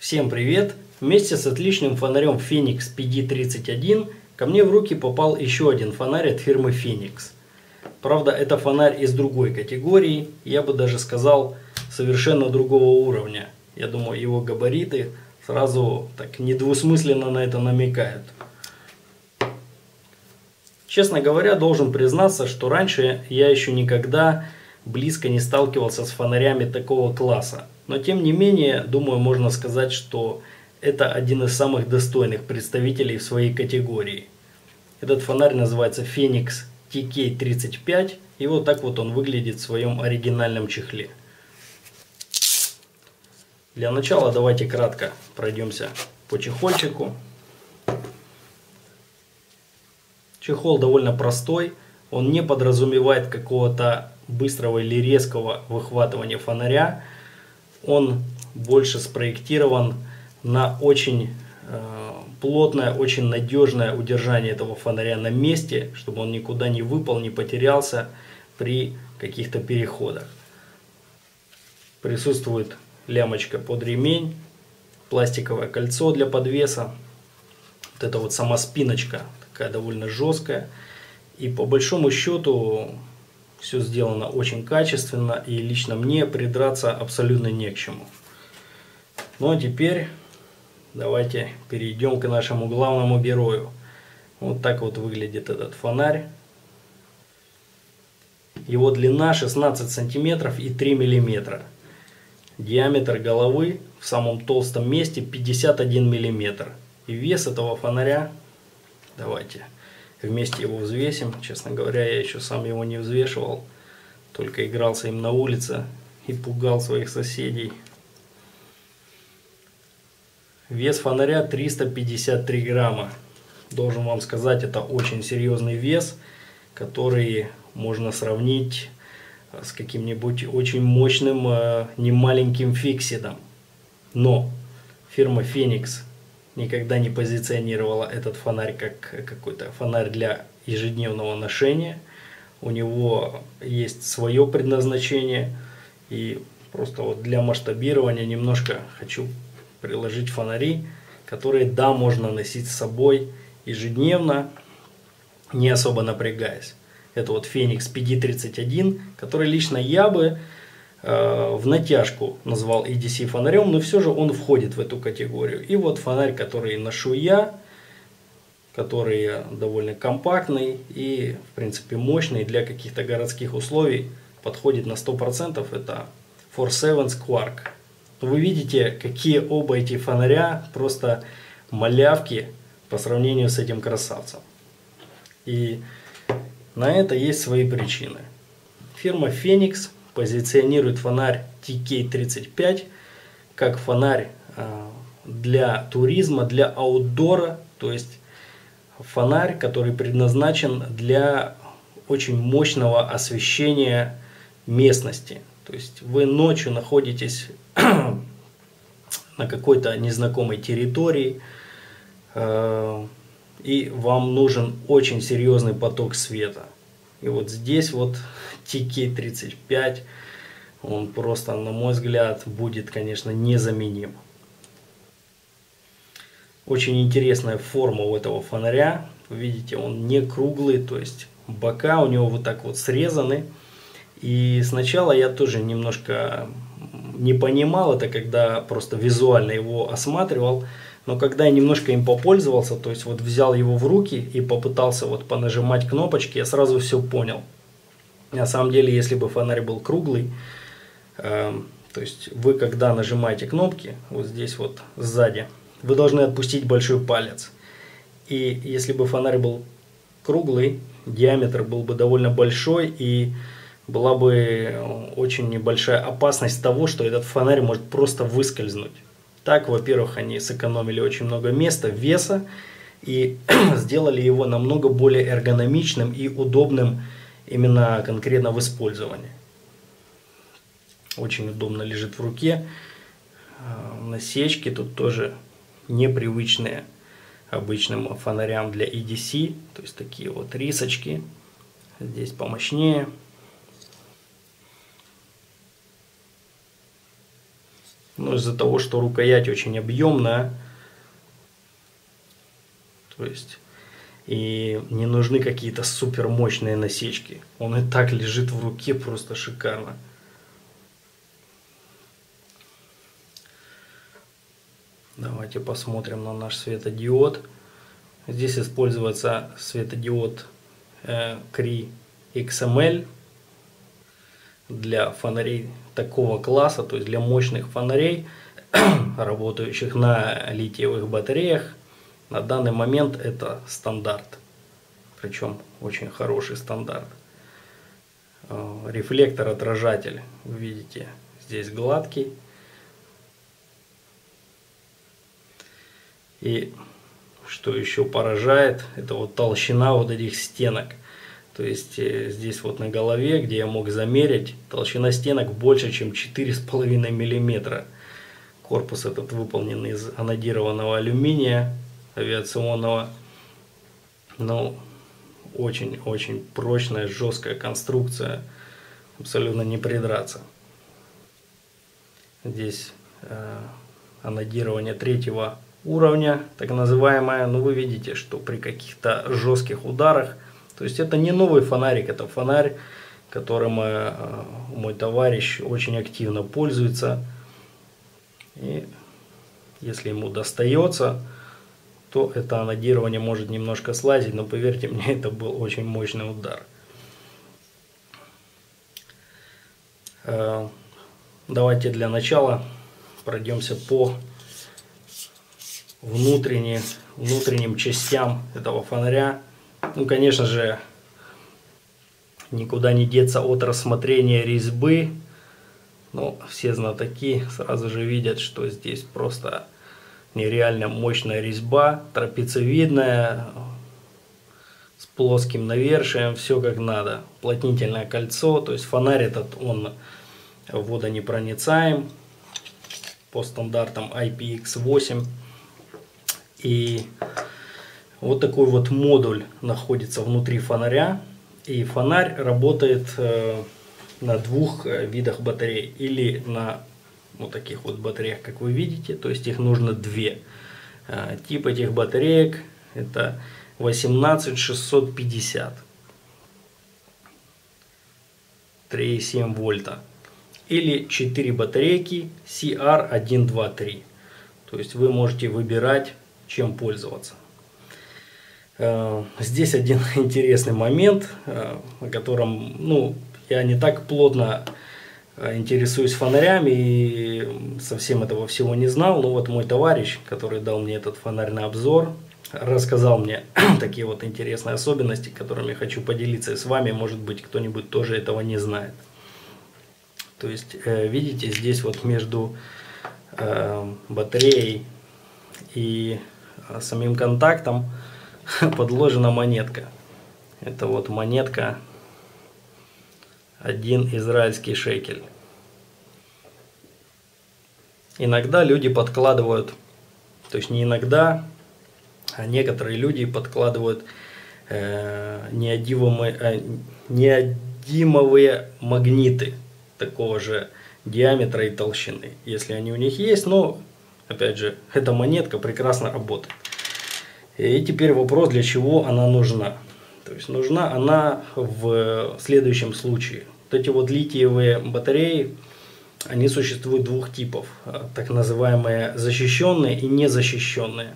Всем привет! Вместе с отличным фонарем Phoenix PD31 ко мне в руки попал еще один фонарь от фирмы Phoenix. Правда, это фонарь из другой категории, я бы даже сказал, совершенно другого уровня. Я думаю, его габариты сразу так недвусмысленно на это намекают. Честно говоря, должен признаться, что раньше я еще никогда близко не сталкивался с фонарями такого класса. Но тем не менее, думаю, можно сказать, что это один из самых достойных представителей в своей категории. Этот фонарь называется Phoenix TK35, и вот так вот он выглядит в своем оригинальном чехле. Для начала давайте кратко пройдемся по чехольчику. Чехол довольно простой, он не подразумевает какого-то быстрого или резкого выхватывания фонаря, он больше спроектирован на очень э, плотное, очень надежное удержание этого фонаря на месте, чтобы он никуда не выпал, не потерялся при каких-то переходах. Присутствует лямочка под ремень, пластиковое кольцо для подвеса. Вот эта вот сама спиночка такая довольно жесткая. И по большому счету все сделано очень качественно и лично мне придраться абсолютно не к чему. Ну а теперь давайте перейдем к нашему главному герою. Вот так вот выглядит этот фонарь. Его длина 16 сантиметров и 3 миллиметра. Диаметр головы в самом толстом месте 51 миллиметр. И вес этого фонаря, давайте вместе его взвесим. Честно говоря, я еще сам его не взвешивал, только игрался им на улице и пугал своих соседей. Вес фонаря 353 грамма. Должен вам сказать, это очень серьезный вес, который можно сравнить с каким-нибудь очень мощным э, немаленьким фиксидом. Но фирма Phoenix никогда не позиционировала этот фонарь как какой-то фонарь для ежедневного ношения. У него есть свое предназначение. И просто вот для масштабирования немножко хочу приложить фонари, которые, да, можно носить с собой ежедневно, не особо напрягаясь. Это вот Phoenix PD31, который лично я бы в натяжку назвал EDC фонарем, но все же он входит в эту категорию. И вот фонарь, который ношу я, который довольно компактный и в принципе мощный для каких-то городских условий, подходит на 100%, это Seven Quark. Вы видите, какие оба эти фонаря просто малявки по сравнению с этим красавцем. И на это есть свои причины. Фирма Phoenix позиционирует фонарь TK35 как фонарь а, для туризма, для аутдора, то есть фонарь, который предназначен для очень мощного освещения местности. То есть вы ночью находитесь на какой-то незнакомой территории, а, и вам нужен очень серьезный поток света. И вот здесь вот TK35, он просто, на мой взгляд, будет, конечно, незаменим. Очень интересная форма у этого фонаря. Видите, он не круглый, то есть бока у него вот так вот срезаны. И сначала я тоже немножко не понимал это, когда просто визуально его осматривал. Но когда я немножко им попользовался, то есть вот взял его в руки и попытался вот понажимать кнопочки, я сразу все понял. На самом деле, если бы фонарь был круглый, э, то есть вы когда нажимаете кнопки, вот здесь вот сзади, вы должны отпустить большой палец. И если бы фонарь был круглый, диаметр был бы довольно большой и была бы очень небольшая опасность того, что этот фонарь может просто выскользнуть. Так, во-первых, они сэкономили очень много места, веса и сделали его намного более эргономичным и удобным именно конкретно в использовании. Очень удобно лежит в руке. А, насечки тут тоже непривычные обычным фонарям для EDC. То есть такие вот рисочки. Здесь помощнее. Но из-за того, что рукоять очень объемная, то есть и не нужны какие-то супер мощные насечки. Он и так лежит в руке просто шикарно. Давайте посмотрим на наш светодиод. Здесь используется светодиод э, Cree XML для фонарей такого класса, то есть для мощных фонарей, работающих на литиевых батареях. На данный момент это стандарт, причем очень хороший стандарт. Э, рефлектор-отражатель, вы видите, здесь гладкий. И что еще поражает, это вот толщина вот этих стенок. То есть э, здесь вот на голове, где я мог замерить, толщина стенок больше, чем 4,5 мм. Корпус этот выполнен из анодированного алюминия авиационного. Ну, очень-очень прочная, жесткая конструкция. Абсолютно не придраться. Здесь э, анодирование третьего уровня, так называемая, но вы видите, что при каких-то жестких ударах, то есть это не новый фонарик, это фонарь, которым э, мой товарищ очень активно пользуется. И если ему достается, то это анодирование может немножко слазить, но поверьте мне, это был очень мощный удар. Э, давайте для начала пройдемся по внутренне, внутренним частям этого фонаря. Ну, конечно же, никуда не деться от рассмотрения резьбы. Но все знатоки сразу же видят, что здесь просто нереально мощная резьба, трапециевидная, с плоским навершием, все как надо. Плотнительное кольцо, то есть фонарь этот, он водонепроницаем по стандартам IPX8. И вот такой вот модуль находится внутри фонаря. И фонарь работает э, на двух э, видах батарей. Или на вот таких вот батареях, как вы видите. То есть их нужно две. Э, тип этих батареек это 18650. 3,7 вольта. Или 4 батарейки CR123. То есть вы можете выбирать чем пользоваться. Э, здесь один интересный момент, э, о котором ну, я не так плотно э, интересуюсь фонарями и совсем этого всего не знал. Но вот мой товарищ, который дал мне этот фонарь на обзор, рассказал мне такие вот интересные особенности, которыми хочу поделиться с вами. Может быть, кто-нибудь тоже этого не знает. То есть, видите, здесь вот между батареей и самим контактом подложена монетка. Это вот монетка, один израильский шекель. Иногда люди подкладывают, то есть не иногда, а некоторые люди подкладывают э, неодимовые, э, неодимовые магниты такого же диаметра и толщины, если они у них есть, но Опять же, эта монетка прекрасно работает. И теперь вопрос, для чего она нужна. То есть нужна она в следующем случае. Вот эти вот литиевые батареи, они существуют двух типов. Так называемые защищенные и незащищенные.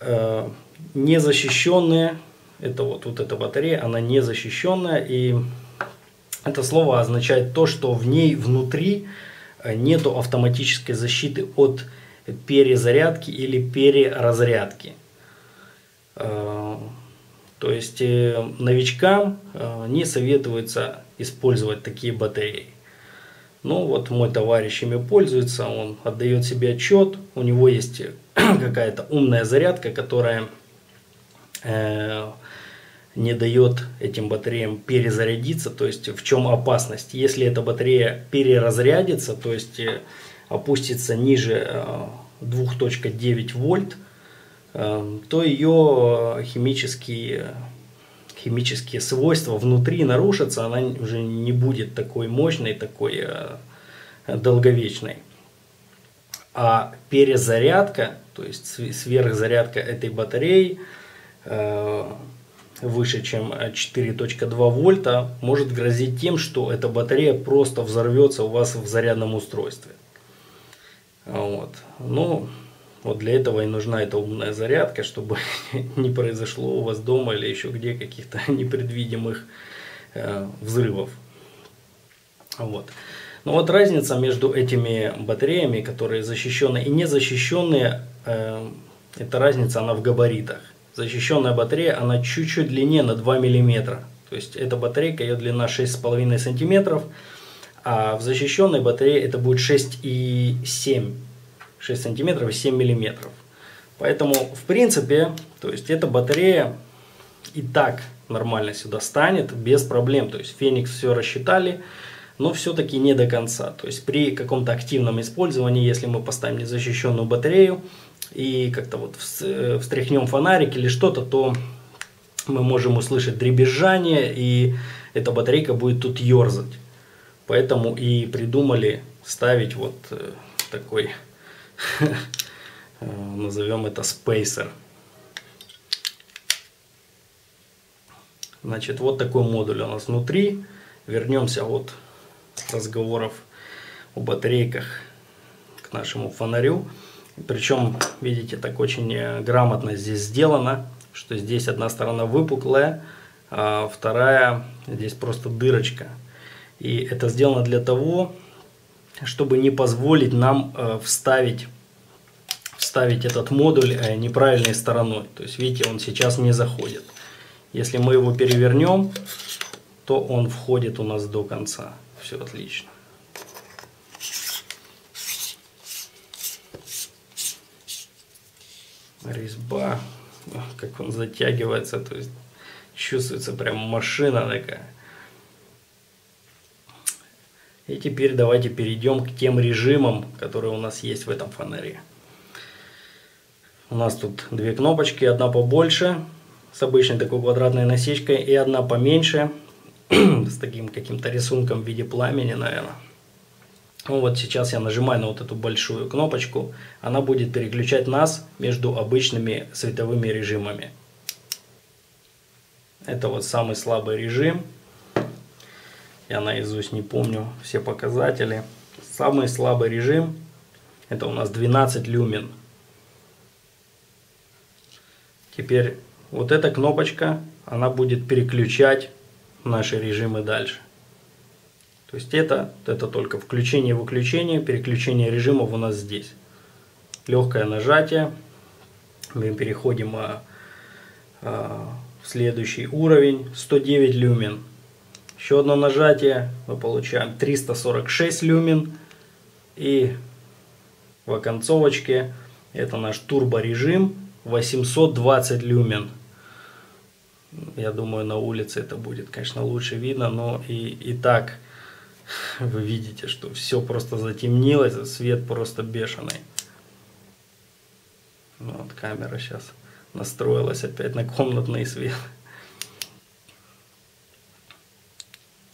Э, незащищенные, это вот, вот эта батарея, она незащищенная. И это слово означает то, что в ней внутри Э, нету автоматической защиты от перезарядки или переразрядки. Э, то есть э, новичкам не советуется использовать такие батареи. Ну вот мой товарищ ими пользуется, он отдает себе отчет, у него есть какая-то умная зарядка, которая не дает этим батареям перезарядиться, то есть в чем опасность. Если эта батарея переразрядится, то есть э, опустится ниже 2.9 э, вольт, э, то ее химические, химические свойства внутри нарушатся, она уже не будет такой мощной, такой долговечной. А перезарядка, то есть сверхзарядка этой батареи э, выше, чем 4.2 вольта, может грозить тем, что эта батарея просто взорвется у вас в зарядном устройстве. Вот. Ну, вот для этого и нужна эта умная зарядка, чтобы не произошло у вас дома или еще где каких-то непредвидимых э, взрывов. Вот. Но вот разница между этими батареями, которые защищенные и незащищенные, э, эта разница она в габаритах. Защищенная батарея, она чуть-чуть длиннее на 2 мм. То есть эта батарейка, ее длина 6,5 см, а в защищенной батарее это будет 6,7 6 сантиметров и 7 миллиметров. Поэтому, в принципе, то есть эта батарея и так нормально сюда станет без проблем. То есть Феникс все рассчитали, но все-таки не до конца. То есть при каком-то активном использовании, если мы поставим незащищенную батарею и как-то вот э, встряхнем фонарик или что-то, то мы можем услышать дребезжание и эта батарейка будет тут ерзать. Поэтому и придумали ставить вот э, такой назовем это спейсер. Значит, вот такой модуль у нас внутри. Вернемся от разговоров о батарейках к нашему фонарю. Причем, видите, так очень э, грамотно здесь сделано, что здесь одна сторона выпуклая, а вторая здесь просто дырочка. И это сделано для того, чтобы не позволить нам э, вставить, вставить этот модуль э, неправильной стороной. То есть, видите, он сейчас не заходит. Если мы его перевернем, то он входит у нас до конца. Все отлично. Резьба, как он затягивается, то есть чувствуется прям машина такая. И теперь давайте перейдем к тем режимам, которые у нас есть в этом фонаре. У нас тут две кнопочки, одна побольше, с обычной такой квадратной насечкой, и одна поменьше, с таким каким-то рисунком в виде пламени, наверное. Ну вот сейчас я нажимаю на вот эту большую кнопочку, она будет переключать нас между обычными световыми режимами. Это вот самый слабый режим, я наизусть не помню все показатели. Самый слабый режим это у нас 12 люмен. Теперь вот эта кнопочка, она будет переключать наши режимы дальше. То есть это, это только включение-выключение, переключение режимов у нас здесь. Легкое нажатие. Мы переходим а, а, в следующий уровень. 109 люмен. Еще одно нажатие, мы получаем 346 люмен. И в оконцовочке это наш турборежим 820 люмен. Я думаю, на улице это будет, конечно, лучше видно, но и, и так вы видите, что все просто затемнилось, свет просто бешеный. Ну вот камера сейчас настроилась опять на комнатный свет.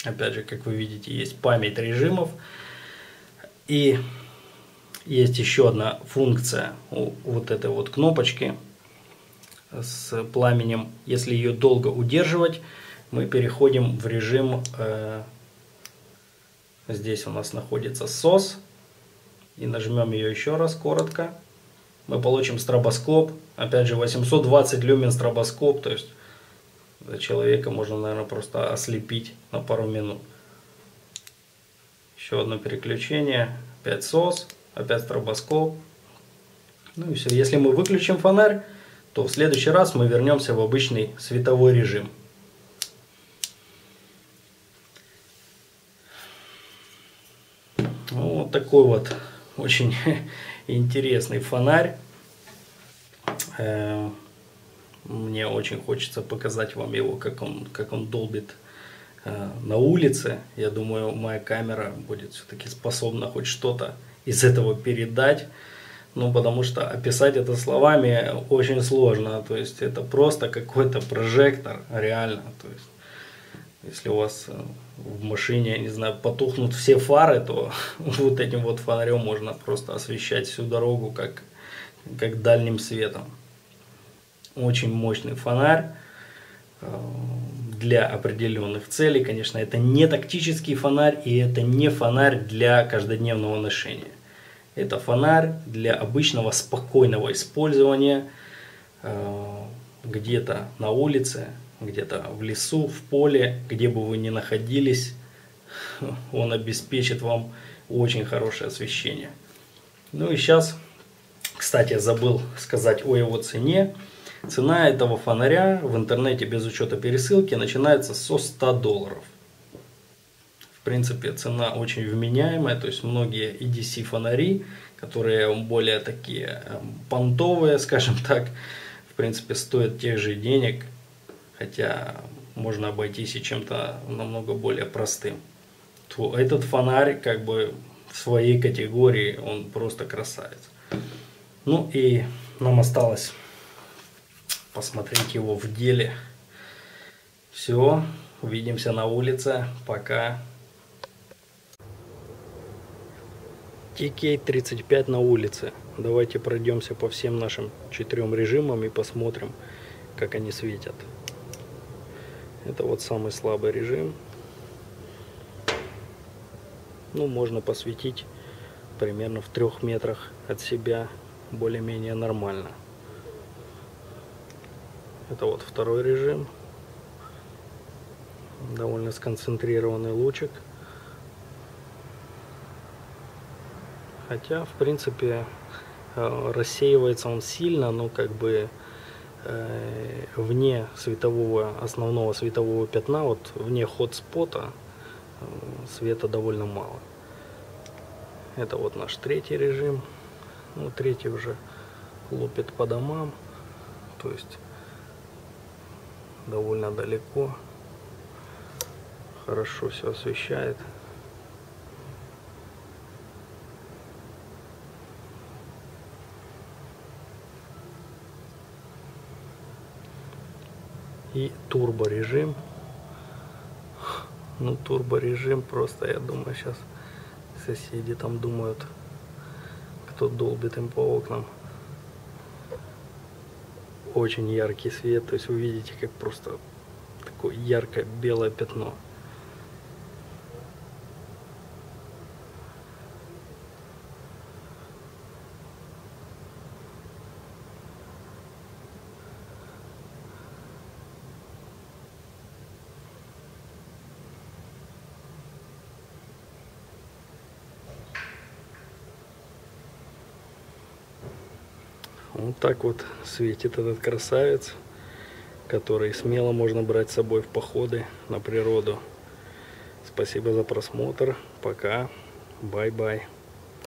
Опять же, как вы видите, есть память режимов. И есть еще одна функция у вот этой вот кнопочки с пламенем. Если ее долго удерживать, мы переходим в режим, э, здесь у нас находится SOS, и нажмем ее еще раз коротко. Мы получим стробоскоп, опять же 820 люмен стробоскоп, то есть человека можно, наверное, просто ослепить на пару минут. Еще одно переключение, опять сос, опять стробоскоп. Ну и все. Если мы выключим фонарь, то в следующий раз мы вернемся в обычный световой режим. Вот такой вот очень интересный фонарь. Мне очень хочется показать вам его, как он, как он долбит э, на улице. Я думаю, моя камера будет все-таки способна хоть что-то из этого передать. Ну, потому что описать это словами очень сложно. То есть, это просто какой-то прожектор, реально. То есть, Если у вас э, в машине, я не знаю, потухнут все фары, то вот этим вот фонарем можно просто освещать всю дорогу, как, как дальним светом. Очень мощный фонарь э, для определенных целей. Конечно, это не тактический фонарь и это не фонарь для каждодневного ношения. Это фонарь для обычного спокойного использования э, где-то на улице, где-то в лесу, в поле, где бы вы ни находились, он обеспечит вам очень хорошее освещение. Ну и сейчас, кстати, забыл сказать о его цене. Цена этого фонаря в интернете без учета пересылки начинается со 100 долларов. В принципе, цена очень вменяемая, то есть многие EDC фонари, которые более такие эм, понтовые, скажем так, в принципе, стоят тех же денег, хотя можно обойтись и чем-то намного более простым. То этот фонарь как бы в своей категории, он просто красавец. Ну и нам осталось посмотреть его в деле. Все, увидимся на улице. Пока. TK35 на улице. Давайте пройдемся по всем нашим четырем режимам и посмотрим, как они светят. Это вот самый слабый режим. Ну, можно посветить примерно в трех метрах от себя более-менее нормально. Это вот второй режим. Довольно сконцентрированный лучик. Хотя, в принципе, э, рассеивается он сильно, но как бы Э, вне светового, основного светового пятна, вот вне ход-спота э, света довольно мало. Это вот наш третий режим. Ну, третий уже лупит по домам, то есть довольно далеко. Хорошо все освещает. и турбо режим ну турбо режим просто я думаю сейчас соседи там думают кто долбит им по окнам очень яркий свет то есть вы видите как просто такое яркое белое пятно Вот так вот светит этот красавец, который смело можно брать с собой в походы на природу. Спасибо за просмотр. Пока. Bye-bye.